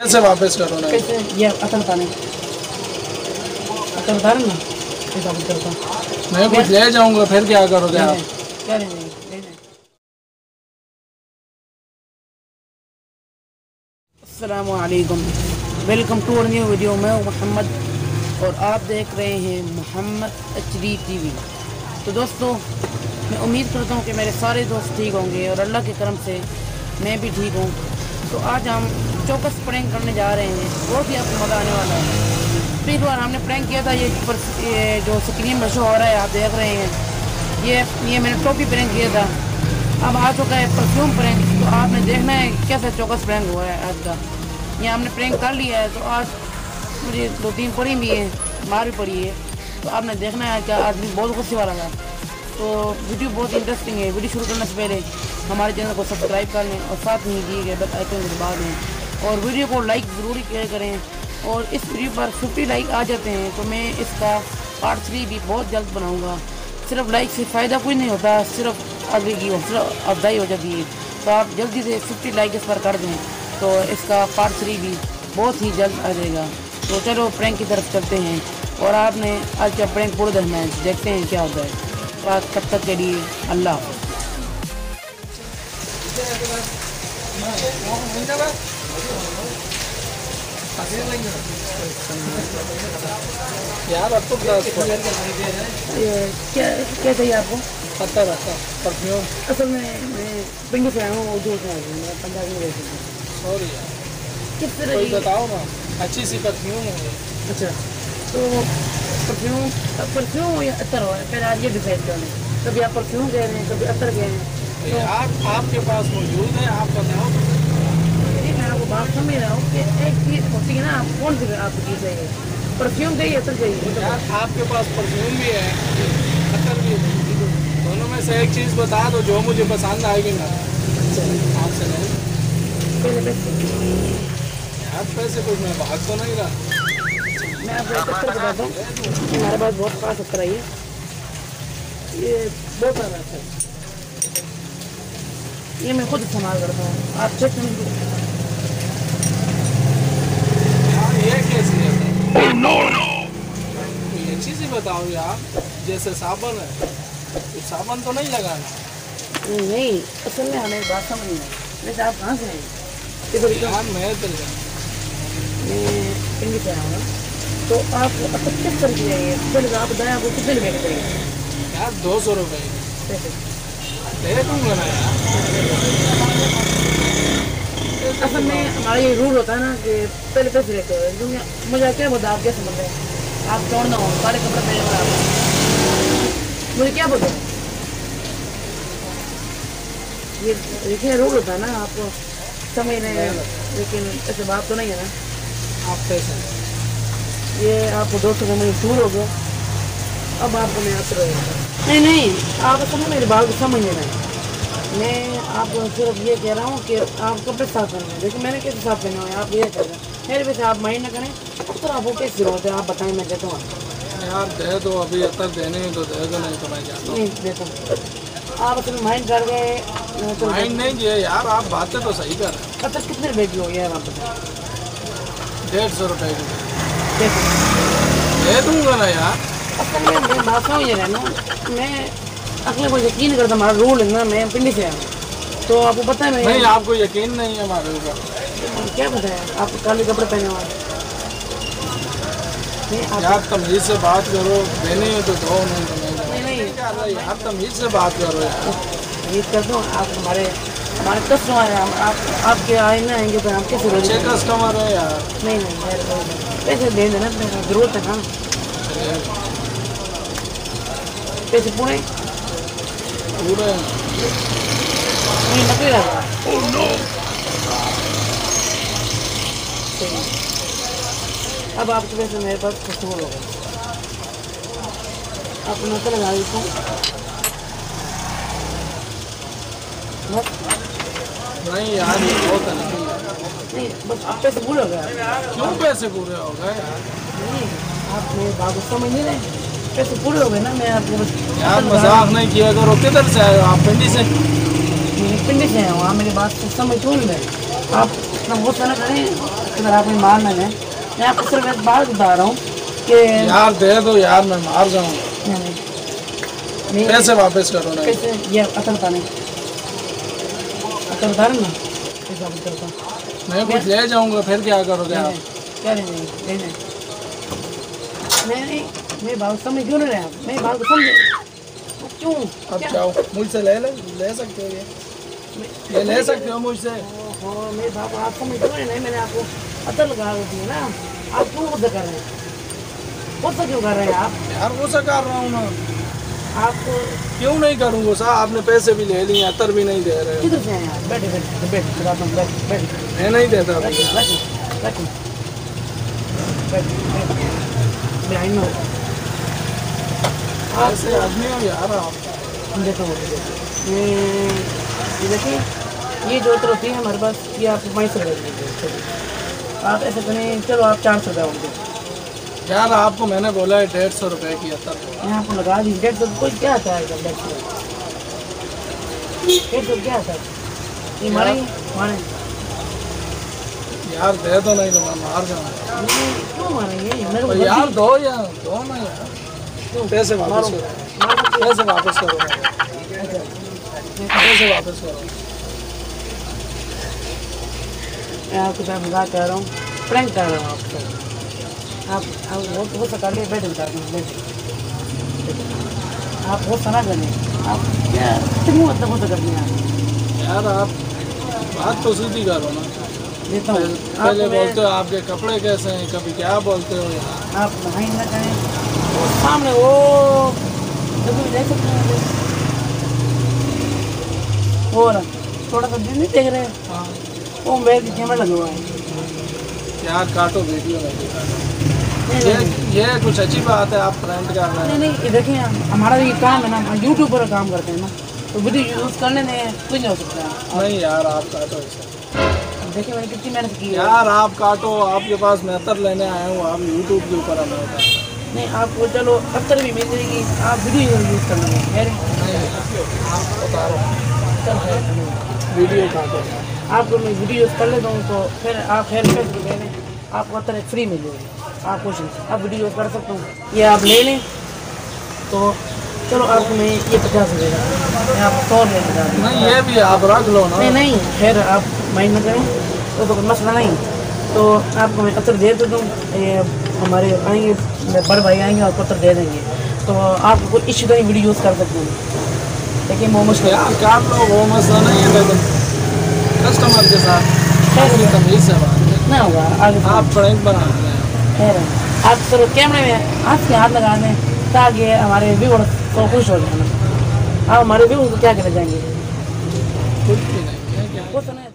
कैसे वापस करो ना। ये अतर बताने अतर बता रहे ना। कैसे वापस करता मैं कुछ ले जाऊँगा फिर क्या करोगे आप? क्या ले असलकुम welcome to our new video. मैं मोहम्मद और आप देख रहे हैं Mohammad H D T V तो दोस्तों मैं उम्मीद करता हूँ कि मेरे सारे दोस्त ठीक होंगे और अल्लाह के करम से मैं भी ठीक हूँ। तो आज हम चौकस प्रैंक करने जा रहे हैं। बहुत ही आपको मज़ा आने वाला है। पिछली बार हमने प्रैंक किया था ये, पर, ये जो स्क्रीन पर शो हो रहा है आप देख रहे हैं। ये ये मैंने टोपी प्रैंक किया था। अब आ चुका है परफ्यूम प्रैंक तो आपने देखना है कैसा चौकस प्रैंक हुआ है आज का। ये हमने प्रैंक कर लिया है तो आज मुझे दो तीन पड़ी भी है मार भी पड़ी है। तो आपने देखना है क्या आदमी बहुत गुस्से वाला था। तो वीडियो बहुत इंटरेस्टिंग है। वीडियो शुरू करने से पहले हमारे चैनल को सब्सक्राइब कर लें और साथ में दिए गए बस आइकन को दबा दें। और वीडियो को लाइक ज़रूरी करें और इस वीडियो पर 50 लाइक आ जाते हैं तो मैं इसका पार्ट थ्री भी बहुत जल्द बनाऊँगा। सिर्फ़ लाइक से फ़ायदा कोई नहीं होता, सिर्फ़ आगे की हौसला अफजाई हो जाती है। तो आप जल्दी से 50 लाइक इस पर कर दें तो इसका पार्ट थ्री भी बहुत ही जल्द आ जाएगा। तो चलो प्रैंक की तरफ़ चलते हैं और आपने आज का प्रैंक पूरा देखना है, देखते हैं क्या होता है। तो आज तब तक के लिए अल्लाह। यार अब तो क्या क्या चाहिए आपको? पता रहता परफ्यूम। असल में मैं पिंडी से आया हूँ उर्दू से आया हूँ मैं पंजाबी में रहती हूँ सॉरी यार। किस तरह कोई बताओ ना अच्छी सी परफ्यूम हो। अच्छा तो परफ्यूम परफ्यूम हो या अतर हो पहले आप ये डिसाइड कर लें कभी आप परफ्यूम कह रहे हैं कभी अतर कह रहे हैं तो यार आपके पास मौजूद है आप बताओ आपको बात समझ रहा हूँ कि एक चीज़ होती है ना आप कौन सी आपको चीज़ चाहिए परफ्यूम चाहिए अतर चाहिए आपके पास परफ्यूम भी है। अतर भी है। दोनों में से एक चीज़ बता दो जो मुझे पसंद आएगी ना। आपसे नहीं। पहले पैसे कुछ मैं भाग तो नहीं रहा। मैं आपको एक अतर बताता हूँ हमारे पास बहुत खास अतर है। ये बहुत सारा है ये मैं खुद इस्तेमाल करता हूँ। आप चेक करेंगे यार ये कैसी है oh, no, no. कोई अच्छी सी बताओ यार जैसे साबुन है तो साबुन तो नहीं लगाना। नहीं असल में हमें बात समझ नहीं आई। वैसे आप कहाँ से हैं? का यार मैं तो मैं से आया तो आप पच्चीस सौ रुपये है चलो आप बताएँ आपको कितने रुपये का चाहिए? यार दो सौ रुपये पैसे। दे दूँगा ना यार असल में हमारा ये रूल होता है ना कि पहले पैसे लेते हो क्योंकि मुझे क्या बता आप क्या समझ रहे हैं? आप छोड़ ना हो सारे कपड़े पहले आप मुझे क्या बोलो ये देखिए रूल होता है ना आपको समझ रहे हैं लेकिन ऐसे बात तो नहीं है ना। आप पैसे। ये आपको दोस्तों को मेरी टूर हो गया। अब आपको मैं रहेगा नहीं नहीं आप में मेरी बात समझ नहीं मैं आपको सिर्फ़ ये कह रहा हूँ कि आप कपड़े साफ़ करना है देखो मैंने कैसे साफ़ करना है आप ये कह रहे हैं। मेरे वैसे आप माइंड ना करें तो आपको कैसे ज़रूरत है आप बताएँ मैं कहता हूँ। यार दे दो अभी अतर देने तो दे दो नहीं तो मैं जाता हूँ नहीं देता आप असल माइंड कर गए तो माइंड नहीं किया यार आप बातें तो सही कर रहे पता कितने रुपये की हो यार आप बताएँ। हैं। डेढ़ सौ रुपये की। दे दूँगा ना यार। असल में मैं बात समझ रहा ना मैं अगले को यकीन करता हमारा रूल है ना मैं पिंडी से आया तो आपको पता है नहीं आपको यकीन नहीं है हमारे ऊपर। क्या पता है? आप काले कपड़े पहने हुए आप यार तमीज से बात करो देने हैं तो दो नहीं तो नहीं दो। यार तमीज से बात करो उम्मीद करता हूँ आप हमारे हमारे कस्टमर हैं आप आपके आए ना आएँगे तो हम कैसे अच्छे कस्टमर है यार। नहीं नहीं यार पैसे दे देना ज़रूरत है ना। पैसे पूरे पूरे नहीं नकली अब आपके पैसे मेरे पास कस्टमर हो गए आप नकल लगा इसको बस नहीं यार ये बहुत है नहीं बस आप पैसे पूरे हो गए क्यों पैसे पूरे हो गए यार नहीं आप मेरे बात को समझ नहीं रहे पैसे पूरे हो गए ना मैं आपको यार मज़ाक नहीं किया करो किधर से आए आप? पिंडी से? मेरे पिंडी से आया हूँ आप मेरी बात को समझ नहीं आप इतना गुस्सा ना करें अगर आपने मारना है। मैं आपको सिर्फ़ एक बात बता रहा हूँ कि यार दे दो यार मैं मार जाऊँगा पैसे वापस करो ना। कैसे ये असल बता नहीं। असल बता रहे ना? कैसे वापस करता मैं कुछ ले जाऊँगा फिर क्या करोगे आप? क्या नहीं नहीं। नहीं मेरी बात समझ क्यों नहीं आप मेरी बात को समझे क्यों अब जाओ मुझसे ले ले ले सकते हो ये ये ले सकते हो मुझसे मेरे बाप आप समझ क्यों नहीं मैंने आपको अतर लगा दी है ना आप क्यों गुस्सा कर रहे हैं गुस्सा क्यों कर रहे हैं आप यार गुस्सा कर रहा हूँ मैं आपको क्यों नहीं करूँ गुस्सा आपने पैसे भी ले लिए अतर भी नहीं दे रहे हो किधर से आए आप बैठे बैठे बैठे हूँ बैठे बैठे मैं नहीं देता बैठे बैठे बैठे बैठे बैठे लाइन में हो। ऐसे आदमी हो यार आप देखो ये ये देखिए ये जो होती है हमारे पास ये आप वहीं से ले लीजिए चलिए। आप ऐसे करें चलो आप चार सौ रुपया उनको। यार आपको मैंने बोला है डेढ़ सौ रुपये की अतर मैं आपको लगा दी डेढ़ सौ कोई क्या आता है डेढ़ सौ? डेढ़ सौ क्या आता है ये मारे मारे। यार दे दो नहीं तो मैं मार जाऊँगा। क्यों मारेंगे तो यार दो या दो ना यार? पैसे वापस करो तो पैसे वापस करो। पैसे वापस करो। मैं आपके साथ मज़ाक कर रहा हूँ। प्रैंक कर रहा हूँ आपको। आप आप वो वो तो कर लिए बैठ आप वो सना करें आप क्या मतलब वो तो करते हैं यार आप बात तो सीधी करो ना। देता हूँ पहले बोलते हो आपके कपड़े कैसे हैं? कभी क्या बोलते हो यार? आप नहीं ना करें। वो सामने वो देख सकते हैं वो थोड़ा सा नहीं देख रहे हाँ? वो मेरे कैमरा लगा हुआ है। यार काटो वीडियो नहीं नहीं ये ये कुछ अच्छी बात है आप फ्रेंड कर रहे नहीं हैं। नहीं ये देखिए हमारा ये काम है ना हम यूट्यूब पर काम करते हैं ना तो वीडियो यूज़ करने में कुछ नहीं हो सकता नहीं यार आप काटो इसे। देखिए मैंने कितनी मेहनत की यार आप काटो आपके पास मैं अतर लेने आया हूँ आप यूट्यूब के ऊपर हमें नहीं आपको चलो अत्तर भी मिल जाएगी। आप वीडियो यूज़ कर लेंगे खैर नहीं बता रहा हूँ वीडियो काटो आपको मैं वीडियो यूज़ कर लेता हूँ तो फिर आप खैर फिर मैंने आपको अत्तर फ्री मिल जाएगी आप कुछ आप वीडियो कर सकते हो। ये आप ले लें। तो चलो आपको मैं ये पचास देगा मैं आपको सौ रुपये नहीं ये भी आप रख लो ना। नहीं नहीं खैर आप माइंड न करें। तो, तो मसला नहीं। तो आपको मैं पत्र दे देता हूँ। ये हमारे आएँगे बड़े भाई आएँगे और पत्र दे देंगे। तो आप बिल्कुल इस तरह वीडियो यूज़ कर सकते हैं। लेकिन वो मुश्किल काम लोग वो मसला नहीं है कस्टमर के। साथ। नहीं होगा तो। आप फ्रेंड बना रहे हैं। आप तो सर कैमरे में हाथ के हाथ लगा दें ताकि हमारे भी व्यूअर तो खुश हो जाए। आप हमारे भी उनको क्या कहना चाहेंगे? कुछ नहीं।